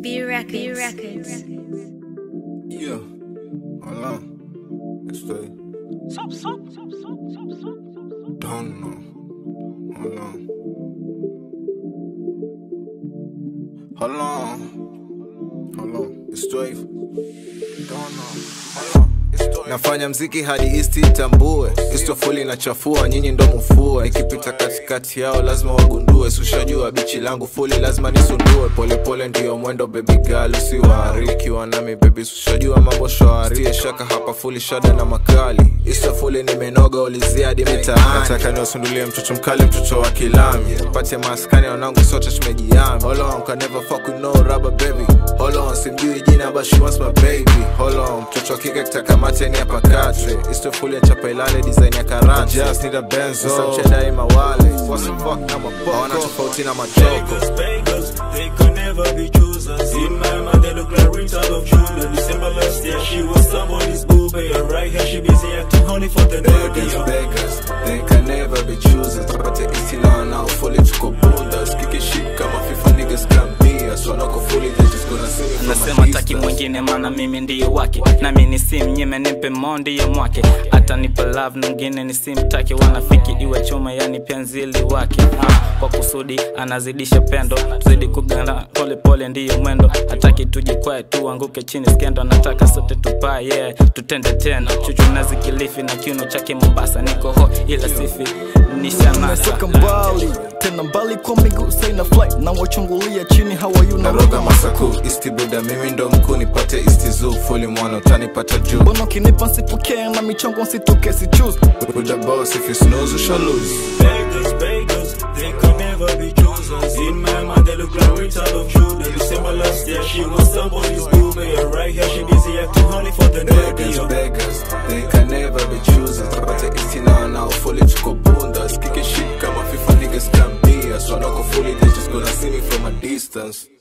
B Records. B Records. Yeah. Hold on. Let's stay. Don't know. Hold on. Hold on. Hold on. It's straight. Don't know. Hold on. Nafanya mziki hadi isti itambue. Istofuli inachafua nyinyi ndo mufue. Nikipita katikati yao lazima wagundue. Sushajua bichi langu fuli lazima nisundue. Polepole ndiyo mwendo bebi gal usiwahariki wanami bebi sushajua mambo shwari. Shaka hapa fuli shada na makali. Istofuli nimenoga uliziadi mitaani. Nataka niwasundulie mtoto mkali mtoto wa kilami. Pate maskani wanangu sote tumejiami never fuck with no rubber baby Hold on, simjui jina but she wants my baby. Hold on, mtoto wa kike kitaka mateni hapa katre. Istofuli ya chapa ilale design ya karate. Just need a benzo. In my wallet. What's the fuck? Na maboko Hawana tofauti na beggars, they could never be choosers. In my mind, they look like rings out of Judah. December last year, she was somebody's boo, and right here she busy acting honey for the Beggars, dirty. beggars, mwingine mana mimi ndiye wake. Nami ni sim nyime nipe mo ndiye mwake. Hata nipe love mwingine ni sim take wanafiki iwe chuma yani penzili wake. Ha, kwa kusudi anazidisha pendo. Tuzidi kuganda polepole ndiyo mwendo. Hataki tujikwae tuanguke chini skendo. Anataka sote tupaa yeah. Tutende tena. Chuchu kilifi na kiuno chake mombasa. Niko ho ila sifi mbali tena mbali kwa miguu saina flight na wachungulia chini hawayu na naroga masaku isti buda mimi ndo mkuu nipate isti zoo fuli mwana utanipata juu. Bono kinipa nsipokee na michongo nsituke si choose. With the boss if you snooze you shall lose. Beggars, beggars, they could never be choosers. In my mind, they look like rings out of Judah. December last year, she was somebody's boo, and right here she busy acting honey for the beggars dirty. beggars niggas be us Wanako fully they just gonna see me from a distance